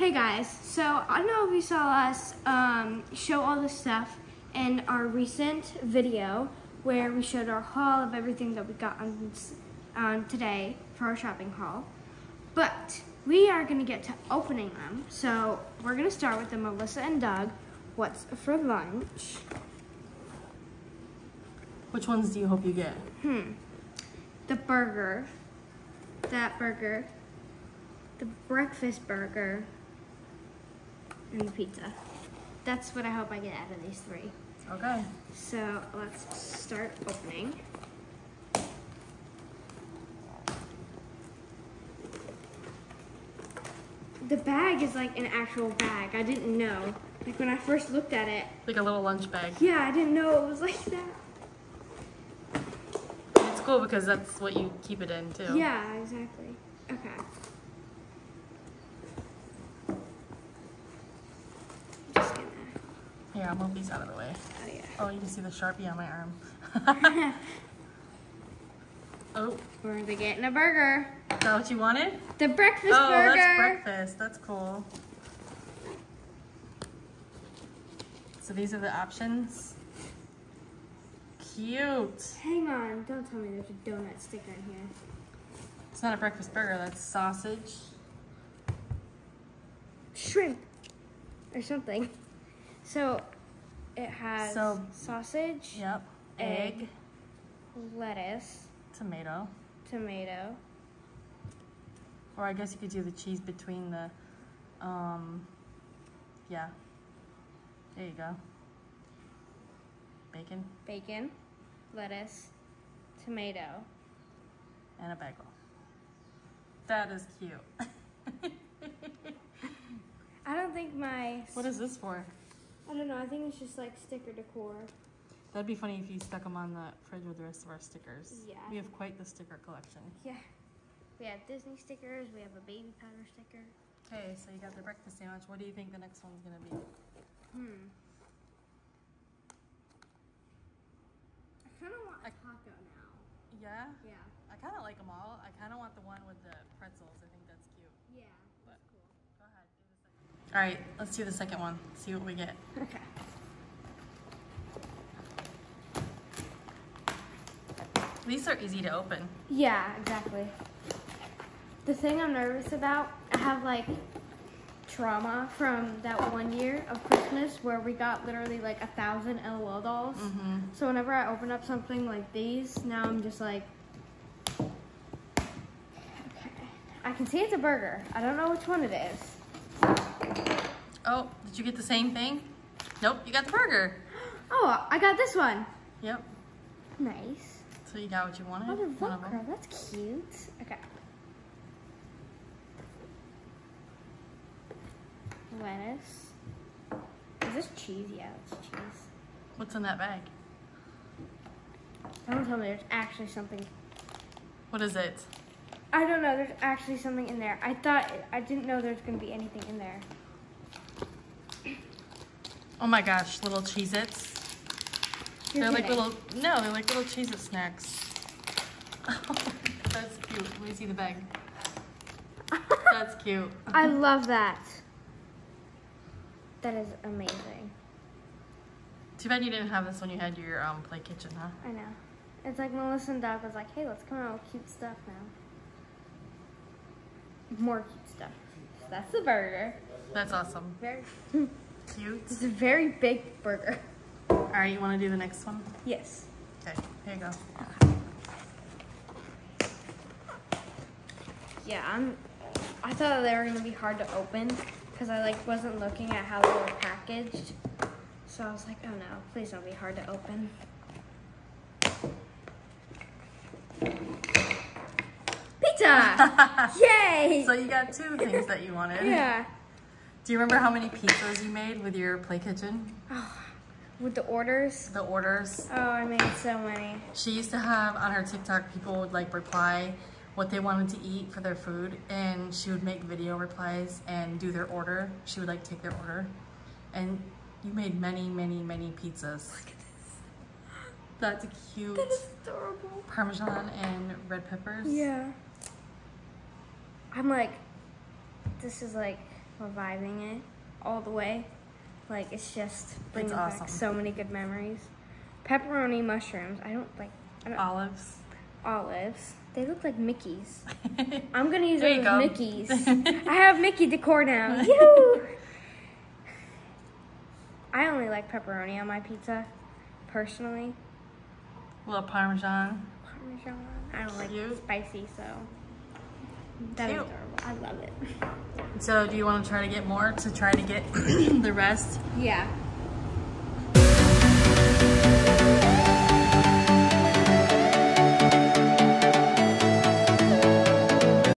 Hey guys, so I don't know if you saw us um, show all this stuff in our recent video where we showed our haul of everything that we got on, today for our shopping haul. But we are going to get to opening them. So we're going to start with the Melissa and Doug. What's for lunch? Which ones do you hope you get? Hmm. The burger. That burger. The breakfast burger. And the pizza. That's what I hope I get out of these three. Okay. So let's start opening. The bag is like an actual bag. I didn't know. Like when I first looked at it, Like a little lunch bag. yeah, I didn't know it was like that. It's cool because that's what you keep it in too. Yeah, exactly. Okay. Just gonna. Here, I'll move these out of the way. Oh yeah. Oh, you can see the Sharpie on my arm. oh, We're the getting a burger. is that what you wanted? The breakfast oh, burger. that's breakfast. That's cool. So these are the options. Cute. Hang on, don't tell me there's a donut sticker in here. It's not a breakfast burger, that's sausage. Shrimp or something. So it has So- sausage, Yep. Egg. Egg, lettuce, tomato. tomato. Or I guess you could do the cheese between the, um, yeah. There you go. Bacon bacon, lettuce, tomato. and a bagel. That is cute. I don't think my. what is this for? I don't know. I think it's just like sticker decor. That'd be funny if you stuck them on the fridge with the rest of our stickers. Yeah. We have quite the sticker collection. Yeah. We have Disney stickers. We have a baby powder sticker. Okay, so you got the breakfast sandwich. What do you think the next one's gonna be? Hmm. I kind of want a taco now. Yeah? Yeah. I kind of like them all. I kind of want the one with the pretzels. I think that's cute. Yeah. But go ahead, do the second. All right, let's do the second one. See what we get. Okay. These are easy to open. Yeah, exactly. The thing I'm nervous about, I have like trauma from that one year of Christmas where we got literally like a thousand LOL dolls. Mm-hmm. So whenever I open up something like these, now I'm just like, okay. I can see it's a burger. I don't know which one it is. Oh, did you get the same thing? Nope, you got the burger. Oh, I got this one. Yep. Nice. So you got what you wanted. Oh, the one of them. Velcro. That's cute. Okay. Lettuce. Is this cheese? Yeah, it's cheese. What's in that bag? Don't tell me there's actually something. What is it? I don't know. There's actually something in there. I thought I didn't know there's gonna be anything in there. Oh my gosh, little Cheez-Its. You're They're like little, no, they're like little Cheez-It snacks. That's cute. Let me see the bag. That's cute. I love that. That is amazing. Too bad you didn't have this when you had your um, play kitchen, huh? I know. It's like Melissa and Doug was like, "Hey, let's come out with cute stuff now." More cute stuff. So that's the burger. That's awesome. Very. Cute. It's a very big burger. All right, you want to do the next one? Yes. Okay, here you go. Yeah, I'm. I thought they were gonna be hard to open because I like wasn't looking at how they were packaged. So I was like, oh no, please don't be hard to open. Pizza! Yay! So you got two things that you wanted. yeah. Do you remember how many pizzas you made with your play kitchen? Oh, With the orders. The orders? Oh, I made so many. She used to have on her TikTok, people would like reply what they wanted to eat for their food, and she would make video replies and do their order. She would like take their order, and you made many, many, many pizzas. Look at this. That's cute. That is adorable. Parmesan and red peppers. Yeah. I'm like, this is like reviving it all the way. Like it's just bringing awesome. back so many good memories. Pepperoni mushrooms. I don't like I don't, Olives. olives. They look like Mickey's. I'm gonna use those go. Mickey's. I have Mickey decor now. Yoo! I only like pepperoni on my pizza, personally. A little Parmesan. Parmesan. I don't like spicy, so that is Cute. adorable. I love it. So do you want to try to get more to try to get the rest? Yeah.